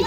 đi